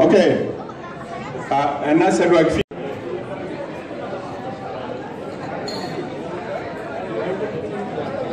Okay. Uh, and that's everyone. Thank you.